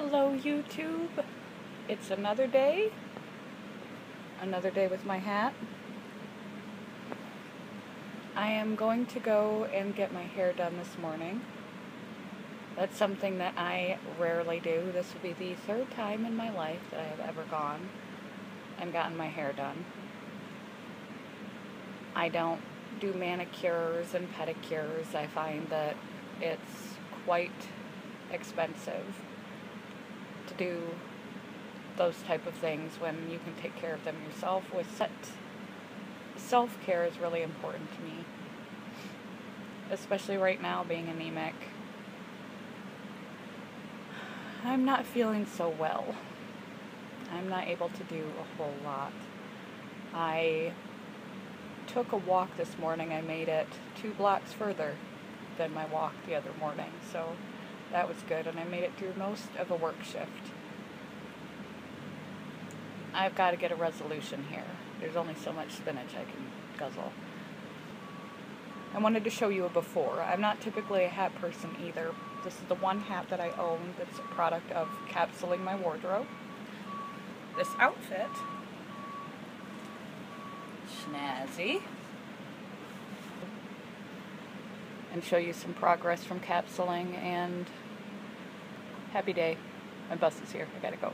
Hello, YouTube. It's another day. Another day with my hat. I am going to go and get my hair done this morning. That's something that I rarely do. This will be the third time in my life that I have ever gone and gotten my hair done. I don't do manicures and pedicures. I find that it's quite expensive do those type of things when you can take care of them yourself with set self-care is really important to me. Especially right now being anemic. I'm not feeling so well. I'm not able to do a whole lot. I took a walk this morning. I made it two blocks further than my walk the other morning. So that was good, and I made it through most of a work shift. I've got to get a resolution here. There's only so much spinach I can guzzle. I wanted to show you a before. I'm not typically a hat person either. This is the one hat that I own that's a product of capsuling my wardrobe. This outfit, snazzy, and show you some progress from capsuling and happy day. My bus is here. I gotta go.